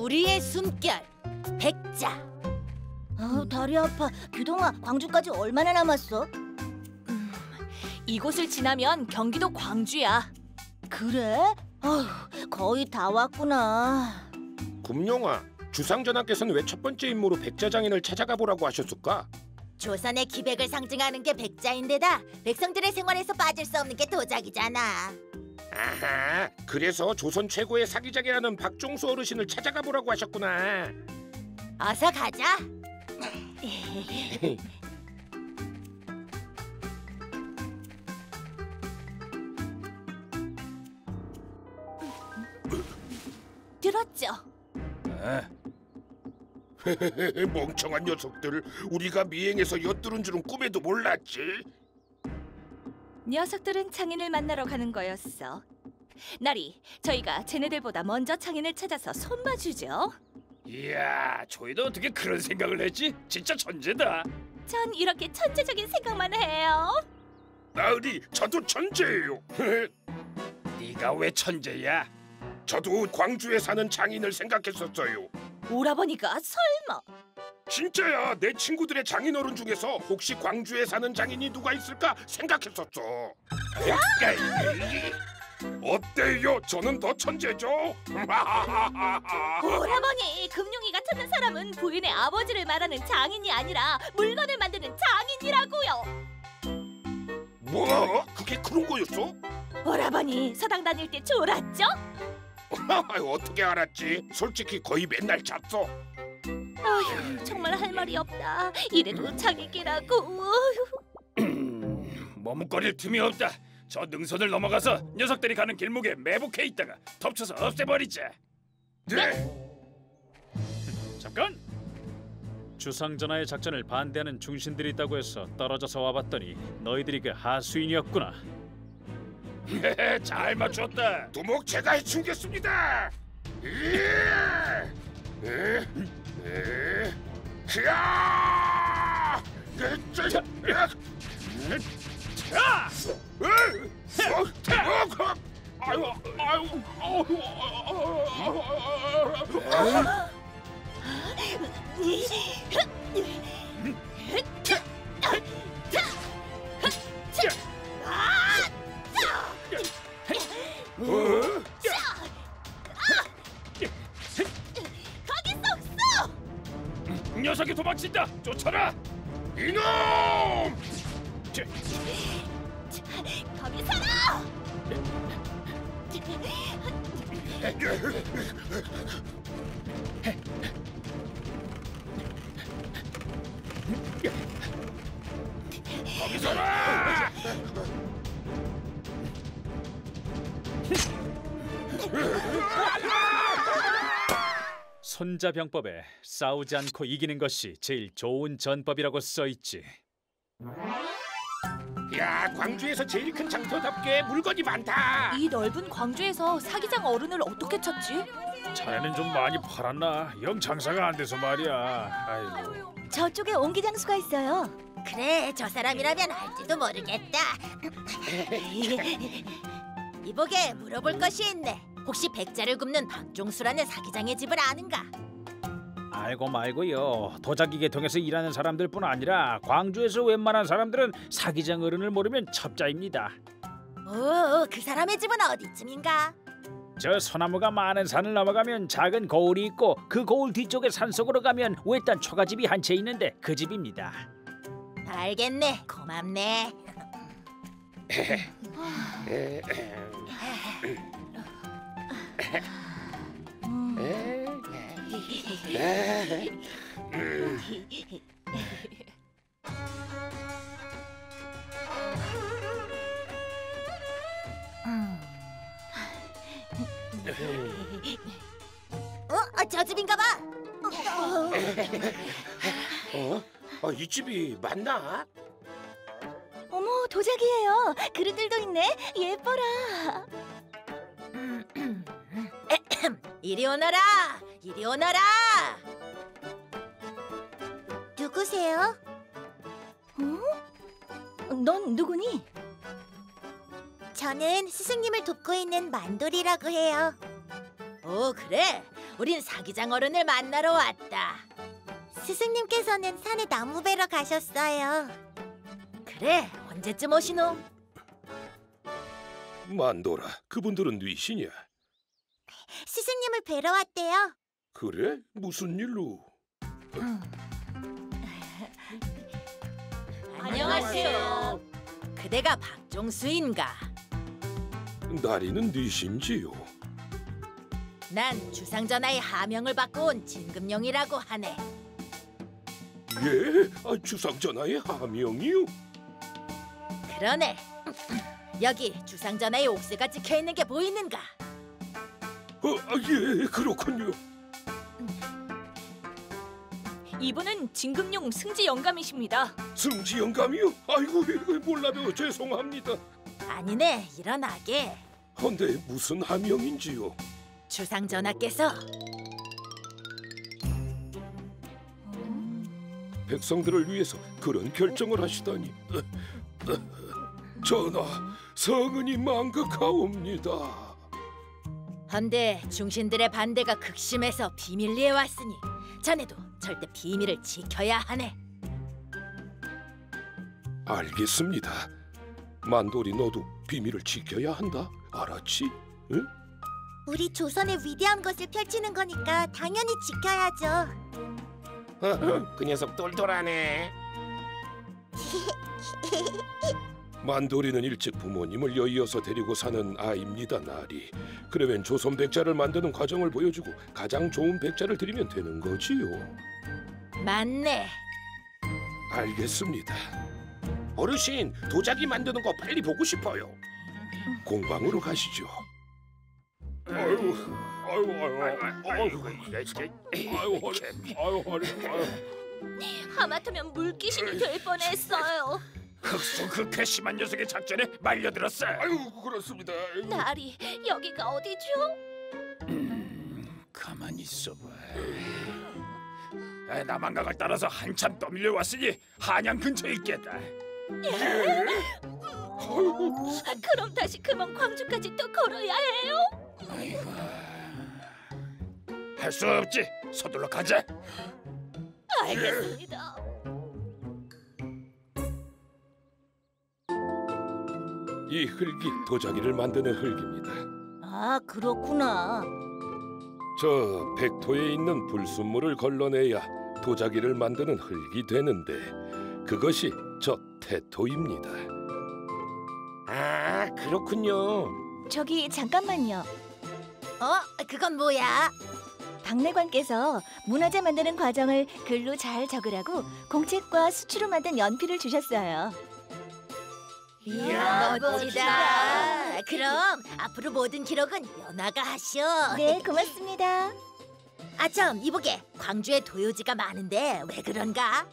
우리의 숨결 백자. 아, 다리 아파. 규동아, 광주까지 얼마나 남았어? 이곳을 지나면 경기도 광주야. 그래? 아휴, 거의 다 왔구나. 금룡아, 주상전하께서는 왜 첫 번째 임무로 백자장인을 찾아가 보라고 하셨을까? 조선의 기백을 상징하는 게 백자인데다 백성들의 생활에서 빠질 수 없는 게 도자기잖아. 아하, 그래서 조선 최고의 사기장이라는 박종수 어르신을 찾아가 보라고 하셨구나. 어서 가자. 들었죠? 멍청한 녀석들, 우리가 미행해서 엿들은 줄은 꿈에도 몰랐지. 녀석들은 창인을 만나러 가는 거였어. 나리, 저희가 쟤네들보다 먼저 창인을 찾아서 손봐주죠. 이야, 조이도 어떻게 그런 생각을 했지? 진짜 천재다. 전 이렇게 천재적인 생각만 해요. 나으리, 저도 천재예요. 네가 왜 천재야? 저도 광주에 사는 장인을 생각했었어요. 오라버니가 설마 진짜야, 내 친구들의 장인어른 중에서 혹시 광주에 사는 장인이 누가 있을까 생각했었어. 어때요? 저는 더 천재죠? 오라버니 금융이 같은 사람은 부인의 아버지를 말하는 장인이 아니라 물건을 만드는 장인이라고요. 뭐? 그게 그런 거였어? 오라버니 서당 다닐 때 졸았죠? 어떻게 알았지? 솔직히 거의 맨날 잤어. 아휴 정말 할 말이 없다. 이래도 장인기라고. 머뭇거릴 틈이 없다. 저 능선을 넘어가서 녀석들이 가는 길목에 매복해 있다가 덮쳐서 없애버리자. 네. 잠깐! 주상전하의 작전을 반대하는 중신들이 있다고 해서 떨어져서 와봤더니 너희들이 그 하수인이었구나. 잘 맞췄다. 두목 제가 해충겠습니다. 예! 에? 에? 흐 거기서라. 손자병법에 싸우지 않고 이기는 것이 제일 좋은 전법이라고 써 있지. 야, 광주에서 제일 큰 장터답게 물건이 많다. 이 넓은 광주에서 사기장 어른을 어떻게 찾지? 자네는 좀 많이 팔았나? 영 장사가 안 돼서 말이야. 아이고. 저쪽에 옹기장수가 있어요. 그래 저 사람이라면 알지도 모르겠다. 이보게 물어볼 것이 있네. 혹시 백자를 굽는 박종수라는 사기장의 집을 아는가? 알고 말고요. 도자기 계통에서 일하는 사람들뿐 아니라 광주에서 웬만한 사람들은 사기장 어른을 모르면 첩자입니다. 오, 그 사람의 집은 어디쯤인가? 저 소나무가 많은 산을 넘어가면 작은 거울이 있고 그 거울 뒤쪽에 산속으로 가면 외딴 초가집이 한 채 있는데 그 집입니다. 알겠네. 고맙네. 어, 어, 저 집인가 봐. 어? 어, 이 집이 맞나? 어머, 도자기예요. 그릇들도 있네. 예뻐라. 이리 오너라. 이리 오너라. 누구세요? 어? 넌 누구니? 저는 스승님을 돕고 있는 만돌이라고 해요. 오, 그래. 우린 사기장 어른을 만나러 왔다. 스승님께서는 산에 나무 베러 가셨어요. 그래, 언제쯤 오시노? 만돌아, 그분들은 뉘시냐? 스승님을 뵈러 왔대요. 그래? 무슨 일로? 안녕하세요. 그대가 박종수인가? 나리는 뉘신지요? 난 주상전하의 하명을 받고 온 진금룡이라고 하네. 예? 아, 주상전하의 하명이요? 그러네. 여기 주상전하의 옥새가 찍혀 있는 게 보이는가? 어, 아, 예, 그렇군요. 이분은 진금용 승지 영감이십니다. 승지 영감이요? 아이고, 예, 몰라도 죄송합니다. 아니네, 일어나게. 헌데 무슨 하명인지요? 주상전하께서 백성들을 위해서 그런 결정을 하시다니. 전하, 성은이 망극하옵니다. 헌데 중신들의 반대가 극심해서 비밀리에 왔으니 자네도 절대 비밀을 지켜야 하네. 알겠습니다. 만돌이 너도 비밀을 지켜야 한다. 알았지? 응? 우리 조선의 위대한 것을 펼치는 거니까 당연히 지켜야죠. 그 녀석 똘똘하네. 만돌이는 일찍 부모님을 여의어서 데리고 사는 아입니다, 나리. 그러면 조선 백자를 만드는 과정을 보여주고 가장 좋은 백자를 드리면 되는 거지요. 맞네. 알겠습니다. 어르신, 도자기 만드는 거 빨리 보고 싶어요. 공방으로 가시죠. 아유, 아유, 아유, 아유, 아유, 허리, 아유, 허리, 아유. 하마터면 물귀신이 될 뻔했어요. 흑수 그 괘씸한 녀석의 작전에 말려들었어. 아유, 그렇습니다. 아이고. 나리, 여기가 어디죠? 가만히 있어봐. 아, 남한강을 따라서 한참 떠밀려 왔으니 한양 근처에 있겠다. 그럼 다시 금원 광주까지 또 걸어야 해요? 아이고, 할 수 없지. 서둘러 가자. 알겠습니다. 이 흙이 도자기를 만드는 흙입니다. 아, 그렇구나. 저 백토에 있는 불순물을 걸러내야 도자기를 만드는 흙이 되는데 그것이 저 태토입니다. 아, 그렇군요. 저기 잠깐만요. 어? 그건 뭐야? 박내관께서 문화재 만드는 과정을 글로 잘 적으라고 공책과 수치로 만든 연필을 주셨어요. 이야, 멋지다. 그럼 앞으로 모든 기록은 연화가 하시오. 네, 고맙습니다. 아참 이보게 광주에 도요지가 많은데 왜 그런가?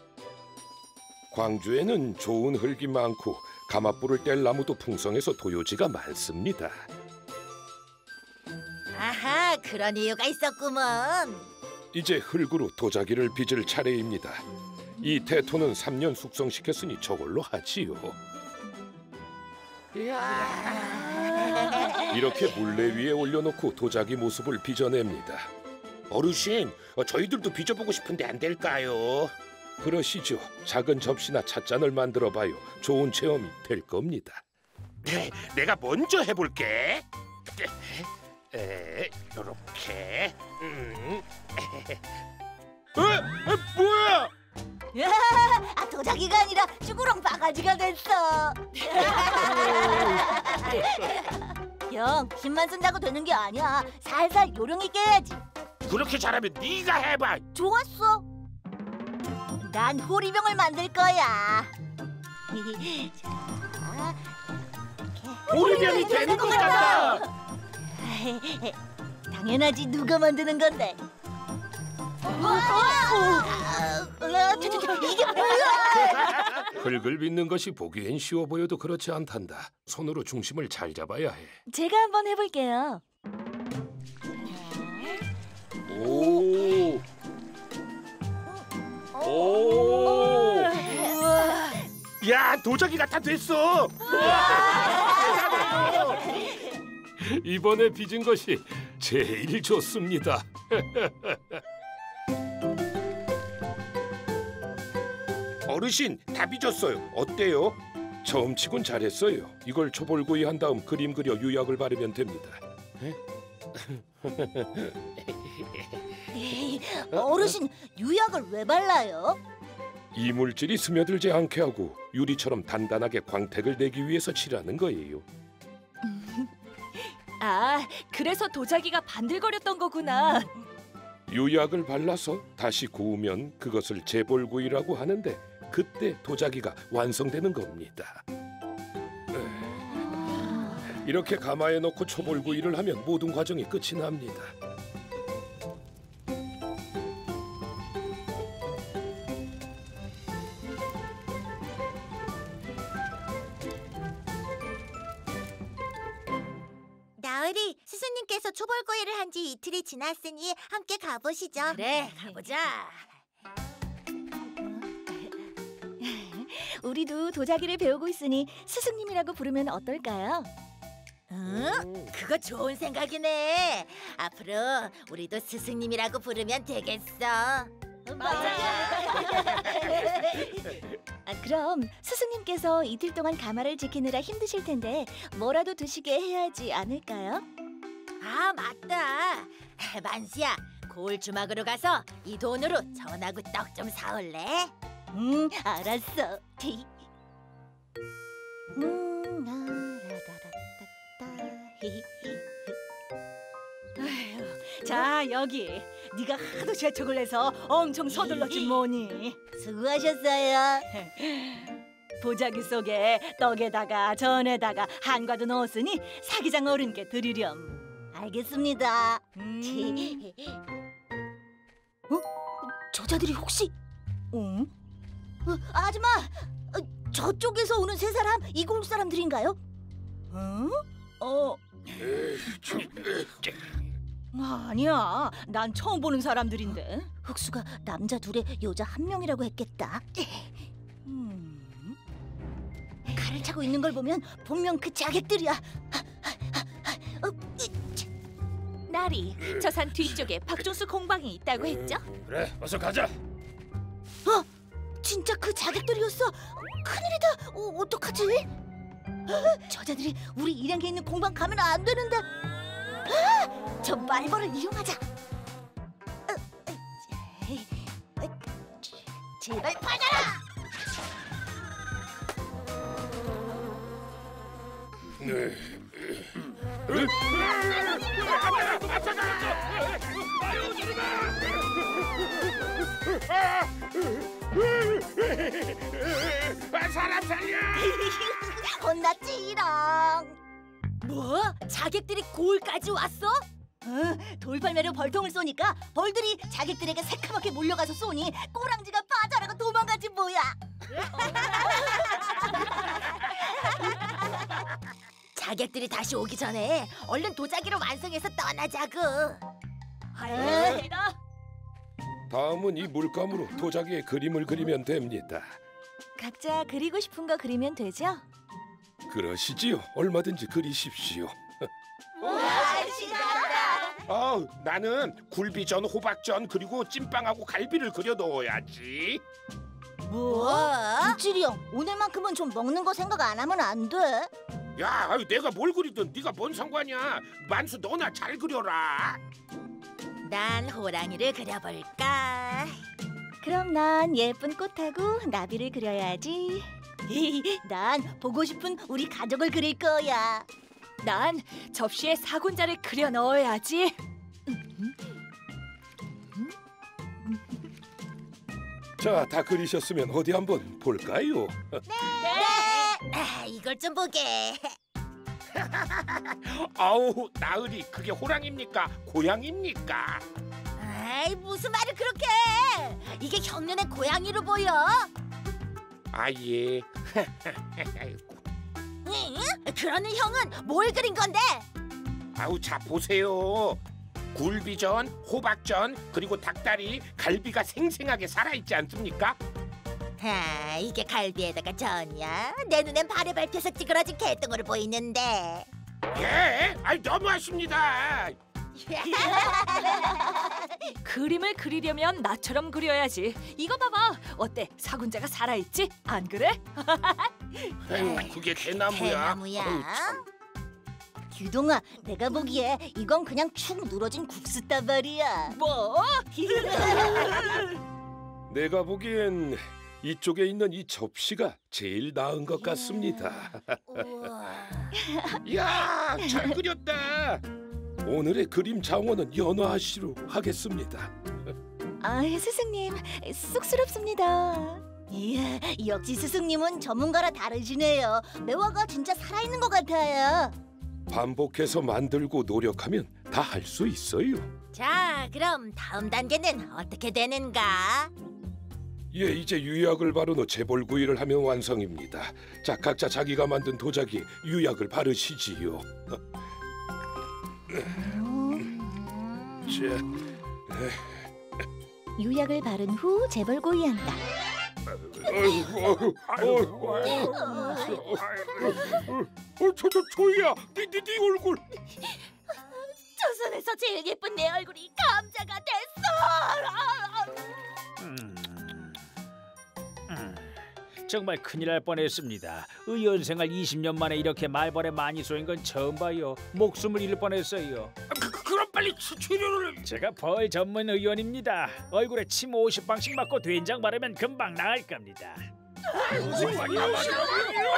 광주에는 좋은 흙이 많고 가마불을 뗄 나무도 풍성해서 도요지가 많습니다. 아하 그런 이유가 있었구먼. 이제 흙으로 도자기를 빚을 차례입니다. 이 태토는 3년 숙성시켰으니 저걸로 하지요. 이렇게 물레 위에 올려놓고 도자기 모습을 빚어냅니다. 어르신, 저희들도 빚어보고 싶은데 안 될까요? 그러시죠. 작은 접시나 찻잔을 만들어 봐요. 좋은 체험이 될 겁니다. 내가 먼저 해볼게. 에, 이렇게. 음. 어? 어, 뭐야? 아, 도자기가 아니라 쭈구렁 바가지가 됐어. 형, 힘만 쓴다고 되는 게 아니야. 살살 요령 있게 해야지. 그렇게 잘하면 네가 해봐. 좋았어. 난 호리병을 만들 거야. 자, 호리병이 되는 것 같아. 당연하지 누가 만드는 건데. 아, 이게 뭐야? 흙을 빚는 것이 보기엔 쉬워 보여도 그렇지 않단다. 손으로 중심을 잘 잡아야 해. 제가 한번 해볼게요. 오. 오. 야, 도자기가 다 됐어. 이번에 빚은 것이 제일 좋습니다. 어르신 다 빚었어요. 어때요? 처음 치곤 잘했어요. 이걸 초벌구이 한 다음 그림 그려 유약을 바르면 됩니다. 에이, 어르신 유약을 왜 발라요? 이물질이 스며들지 않게 하고 유리처럼 단단하게 광택을 내기 위해서 칠하는 거예요. 아, 그래서 도자기가 반들거렸던 거구나. 유약을 발라서 다시 구우면 그것을 재볼구이라고 하는데 그때 도자기가 완성되는 겁니다. 이렇게 가마에 넣고 초벌구이를 하면 모든 과정이 끝이 납니다. 스승님께서 초벌구이를 한 지 이틀이 지났으니 함께 가보시죠. 그래 가보자. 우리도 도자기를 배우고 있으니 스승님이라고 부르면 어떨까요? 응? 그거 좋은 생각이네. 앞으로 우리도 스승님이라고 부르면 되겠어. 아, 그럼 스승님께서 이틀 동안 가마를 지키느라 힘드실 텐데 뭐라도 드시게 해야지 않을까요? 아 맞다. 만수야 고을 주막으로 가서 이 돈으로 전하고 떡 좀 사올래? 음, 알았어. 음, 아라라라따따. 자, 여기. 네가 하도 재촉을 해서 엄청 서둘렀지 뭐니. 수고하셨어요. 도자기 속에 떡에다가 전에다가 한과도 넣었으니 사기장 어른께 드리렴. 알겠습니다. 음. 어? 저자들이 혹시? 응? 어, 아줌마, 어, 저쪽에서 오는 세 사람 이골 사람들인가요? 응? 어? 아니야. 난 처음 보는 사람들인데. 흑수가 남자 둘에 여자 한 명이라고 했겠다. 음. 칼을 차고 있는 걸 보면 분명 그 자객들이야. 나리, 저 산 뒤쪽에 박종수 공방이 있다고 했죠? 그래, 어서 가자. 진짜 그 자객들이었어. 큰일이다. 어, 어떡하지? 저자들이 우리 일양에 있는 공방 가면 안 되는데. 아, 저 말벌을 이용하자. 어, 어, 어, 제발 받아라. 사람 살려! 혼났지랑. 뭐? 자객들이 고을까지 왔어? 어, 돌팔매로 벌통을 쏘니까 벌들이 자객들에게 새카맣게 몰려가서 쏘니 꼬랑지가 바자라고 도망가지 뭐야. 자객들이 다시 오기 전에 얼른 도자기를 완성해서 떠나자구. 에이, 다음은 이 물감으로 도자기에 그림을 그리면 됩니다. 각자 그리고 싶은 거 그리면 되죠? 그러시지요. 얼마든지 그리십시오. 신난다. 아, 나는 굴비전, 호박전 그리고 찐빵하고 갈비를 그려 넣어야지. 뭐? 이칠이 형, 오늘만큼은 좀 먹는 거 생각 안 하면 안 돼. 야, 아유, 내가 뭘 그리든 네가 뭔 상관이야. 만수 너나 잘 그려라. 난 호랑이를 그려볼까? 그럼 난 예쁜 꽃하고 나비를 그려야지. 난 보고 싶은 우리 가족을 그릴 거야. 난 접시에 사군자를 그려 넣어야지. 자, 다 그리셨으면 어디 한번 볼까요? 아, 이걸 좀 보게. 아우, 나으리 그게 호랑입니까? 고양입니까? 아이 무슨 말을 그렇게 해? 이게 형년의 고양이로 보여? 아예. 응? 그러는 형은 뭘 그린 건데? 아우, 자 보세요. 굴비전, 호박전 그리고 닭다리, 갈비가 생생하게 살아있지 않습니까? 아, 이게 갈비에다가 전이야? 내 눈엔 발에 밟혀서 찌그러진 개똥으로 보이는데. 예, 아이 너무하십니다. 그림을 그리려면 나처럼 그려야지. 이거 봐봐. 어때? 사군자가 살아있지? 안 그래? 아유, 그게 대나무야. 대나무야. 어우, 참. 규동아, 내가 보기에 이건 그냥 축 늘어진 국수단 말이야. 뭐? 내가 보기엔 이쪽에 있는 이 접시가 제일 나은 것 같습니다. 야, 잘 그렸다. 오늘의 그림 장원은 연화하시로 하겠습니다. 아, 스승님, 쑥스럽습니다. 이야, 역시 스승님은 전문가라 다르시네요. 매화가 진짜 살아있는 것 같아요. 반복해서 만들고 노력하면 다 할 수 있어요. 자, 그럼 다음 단계는 어떻게 되는가? 예, 이제 유약을 바른 후 재벌구이를 하면 완성입니다. 자, 각자 자기가 만든 도자기에 유약을 바르시지요. 자, 유약을 바른 후 재벌고이한다. 아이고, 아이고, 아이고, 어, 저, 저, 조이야, 네, 네, 네 얼굴. 조선에서 제일 예쁜 내 얼굴이 감자가 됐어. 음, 음, 정말 큰일 날 뻔했습니다. 의원 생활 20년 만에 이렇게 말벌에 많이 쏘인 건 처음 봐요. 목숨을 잃을 뻔했어요. 그, 그럼 빨리 치- 치료를 제가 벌 전문 의원입니다. 얼굴에 침 50방씩 맞고 된장 바르면 금방 나을 겁니다. 무슨 말이야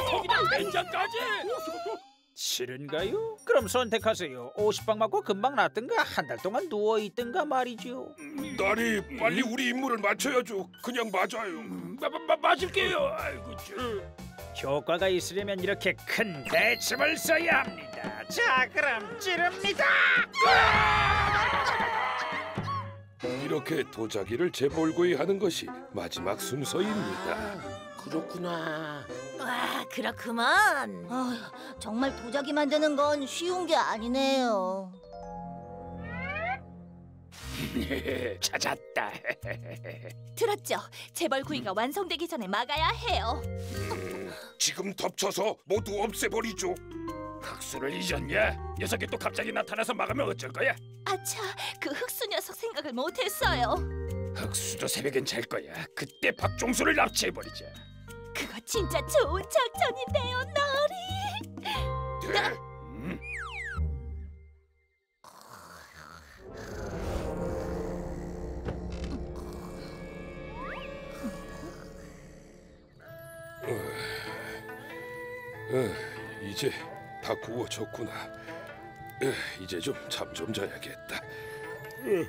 거기다 된장까지 싫은가요? 그럼 선택하세요. 50방 맞고 금방 낫든가 한 달 동안 누워 있든가 말이죠. 나리, 빨리 우리 임무를 맞춰야죠. 그냥 맞아요. 마, 마, 마, 맞을게요 아이고 저. 효과가 있으려면 이렇게 큰 대침을 써야 합니다. 자, 그럼 찌릅니다. 이렇게 도자기를 재벌구이 하는 것이 마지막 순서입니다. 그렇구나 와, 그렇구먼. 아휴, 정말 도자기 만드는 건 쉬운 게 아니네요. 찾았다 들었죠? 재벌구이가 완성되기 전에 막아야 해요. 지금 덮쳐서 모두 없애버리죠. 흑수를 잊었냐 녀석이 또 갑자기 나타나서 막으면 어쩔 거야 아차, 그 흑수 녀석 생각을 못했어요. 흑수도 새벽엔 잘 거야 그때 박종수를 납치해버리자 그거 진짜 좋은 작전인데요, 나리. 네. 음. 어, 이제 다 구워졌구나. 어, 이제 좀 잠 좀 자야겠다. 어,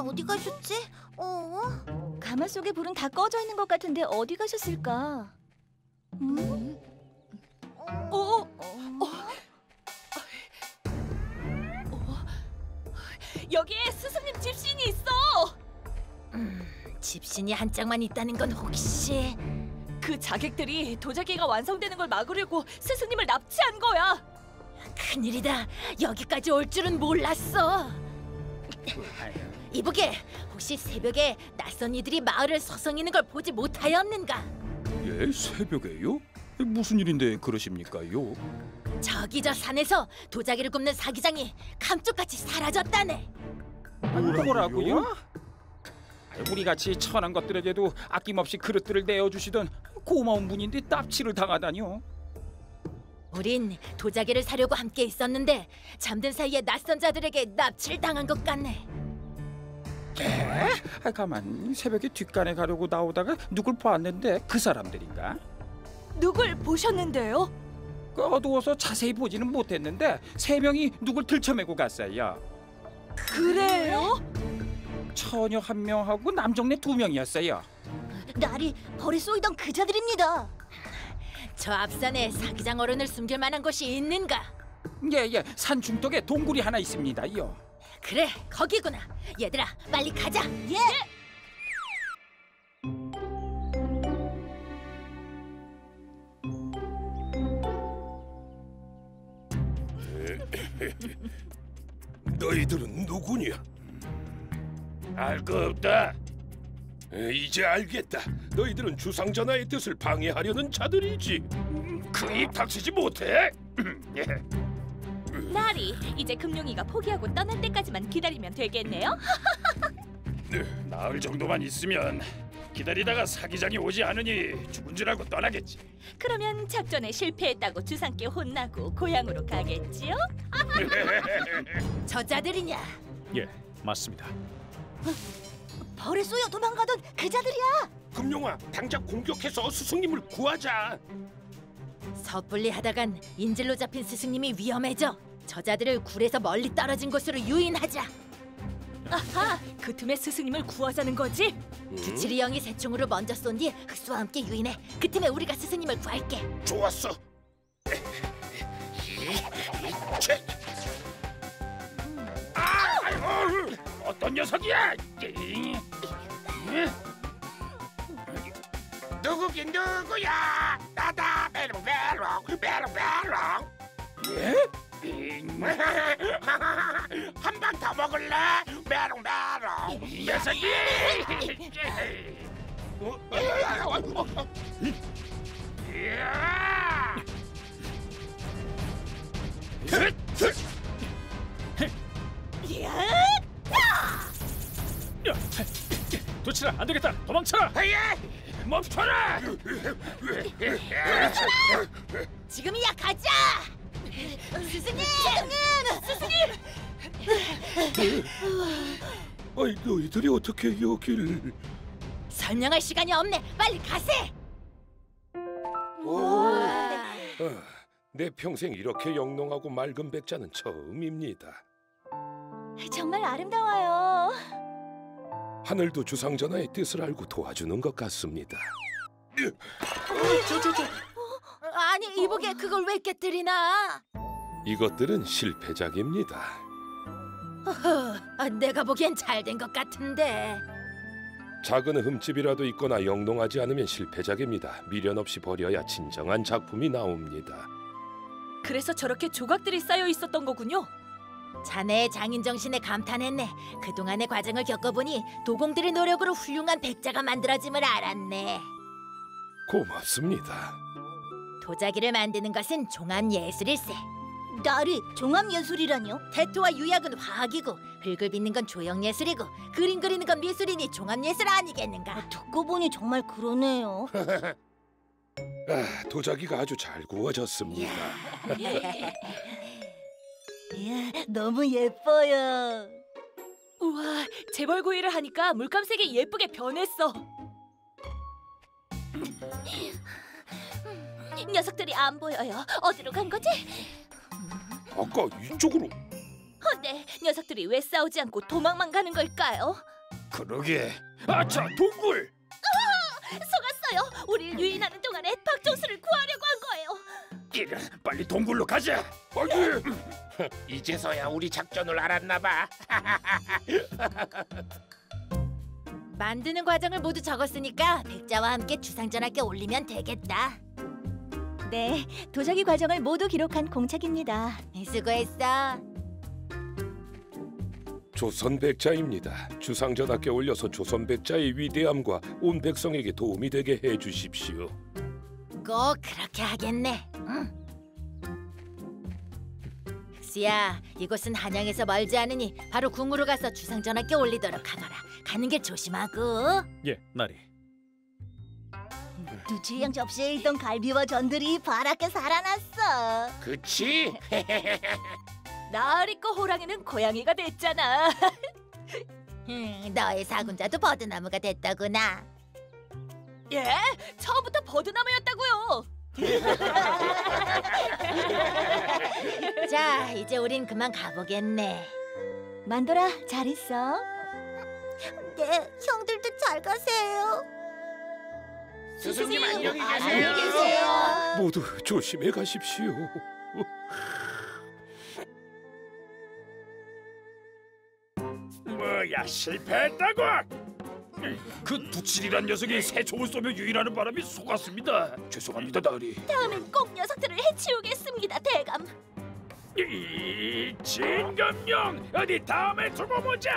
어디 가셨지? 어? 가마 속에 불은 다 꺼져 있는 것 같은데 어디 가셨을까? 음? 어? 여기에 스승님 집신이 있어. 집신이 한 짝만 있다는 건 혹시 그 자객들이 도자기가 완성되는 걸 막으려고 스승님을 납치한 거야. 큰일이다. 여기까지 올 줄은 몰랐어. 이보게, 혹시 새벽에 낯선 이들이 마을을 서성이는 걸 보지 못하였는가? 예, 새벽에요? 무슨 일인데 그러십니까요? 저기 저 산에서 도자기를 굽는 사기장이 감쪽같이 사라졌다네. 뭐라고요? 우리 같이 천한 것들에게도 아낌없이 그릇들을 내어주시던 고마운 분인데 납치를 당하다니요. 우린 도자기를 사려고 함께 있었는데 잠든 사이에 낯선 자들에게 납치를 당한 것 같네. 아, 가만 새벽에 뒷간에 가려고 나오다가 누굴 봤는데 그 사람들인가? 누굴 보셨는데요? 그 어두워서 자세히 보지는 못했는데 세 명이 누굴 들쳐매고 갔어요. 그래요? 처녀 한 명하고 남정네 두 명이었어요. 날이 벌이 쏘이던 그 자들입니다. 저 앞산에 사기장 어른을 숨길 만한 곳이 있는가? 예예, 산 중턱에 동굴이 하나 있습니다요. 그래, 거기구나. 얘들아, 빨리 가자. 예. 너희들은 누구냐? 알 거 없다 에, 이제 알겠다. 너희들은 주상전하의 뜻을 방해하려는 자들이지. 그입 닥치지 못해. 예. 나리, 이제 금룡이가 포기하고 떠날 때까지만 기다리면 되겠네요. 나흘 정도만 있으면 기다리다가 사기장이 오지 않으니 죽은 줄 알고 떠나겠지. 그러면 작전에 실패했다고 주상께 혼나고 고향으로 가겠지요? 저자들이냐? 예, 맞습니다. 벌에 쏘여 도망가던 그 자들이야. 금룡아, 당장 공격해서 스승님을 구하자. 섣불리 하다간 인질로 잡힌 스승님이 위험해져. 저자들을 굴에서 멀리 떨어진 곳으로 유인하자. 아하, 그 틈에 스승님을 구하자는 거지? 두칠이 형이 새총으로 먼저 쏜 뒤 흑수와 함께 유인해. 그 틈에 우리가 스승님을 구할게. 좋았어. 채. 아, 아이고, 어떤 녀석이야? 누구긴 누구야? 나다 메롱메롱 메롱메롱. 먹을래? 메롱메롱. 이 녀석이! 도치라 안 되겠다. 도망쳐라. 멈춰라! 지금이야 가자. 스승님! 아이 너희들이 어떻게 여길? 설명할 시간이 없네. 빨리 가세. 아, 내 평생 이렇게 영롱하고 맑은 백자는 처음입니다. 정말 아름다워요. 하늘도 주상전하의 뜻을 알고 도와주는 것 같습니다. 아니 이복에 그걸 왜 깨뜨리나? 이것들은 실패작입니다. 아, 내가 보기엔 잘 된 것 같은데. 작은 흠집이라도 있거나 영롱하지 않으면 실패작입니다. 미련 없이 버려야 진정한 작품이 나옵니다. 그래서 저렇게 조각들이 쌓여 있었던 거군요. 자네의 장인 정신에 감탄했네. 그동안의 과정을 겪어보니 도공들의 노력으로 훌륭한 백자가 만들어짐을 알았네. 고맙습니다. 도자기를 만드는 것은 종합 예술일세. 나리 종합 예술이라뇨? 태토와 유약은 화학이고 흙을 빚는 건 조형 예술이고 그림 그리는 건 미술이니 종합 예술 아니겠는가? 듣고 보니 정말 그러네요. 아, 도자기가 아주 잘 구워졌습니다. 이야, 너무 예뻐요. 우와, 재벌구이를 하니까 물감색이 예쁘게 변했어. 녀석들이 안 보여요. 어디로 간 거지? 아까 이쪽으로 어, 네, 녀석들이 왜 싸우지 않고 도망만 가는 걸까요? 그러게. 아차, 동굴! 속았어요. 우리를 유인하는 동안에 박종수를 구하려고 한 거예요. 이래, 빨리 동굴로 가자. 빨리. 이제서야 우리 작전을 알았나 봐. 만드는 과정을 모두 적었으니까 백자와 함께 주상전학께 올리면 되겠다. 네, 도자기 과정을 모두 기록한 공책입니다. 수고했어. 조선 백자입니다. 주상전하께 올려서 조선 백자의 위대함과 온 백성에게 도움이 되게 해주십시오. 꼭 그렇게 하겠네. 응. 흑수야, 이곳은 한양에서 멀지 않으니 바로 궁으로 가서 주상전학께 올리도록 하거라. 가는 길 조심하고. 예, 나리. 두치양 접시에 있던 갈비와 전들이 바랗게 살아났어. 그치? 나리꺼 호랑이는 고양이가 됐잖아. 음, 너의 사군자도 버드나무가 됐더구나. 예? 처음부터 버드나무였다고요. 자, 이제 우린 그만 가보겠네. 만돌아, 잘 있어. 네, 형들도 잘 가세요. 스승님 안녕히 안녕히 계세요. 계세요. 모두 조심해 가십시오. 뭐야, 실패했다고? 그 두칠이란 녀석이 새 총을 쏘며 유인하는 바람에 속았습니다. 죄송합니다, 나으리. 다음엔 꼭 녀석들을 해치우겠습니다, 대감. 이 진감령 어디 다음에 두고 보자.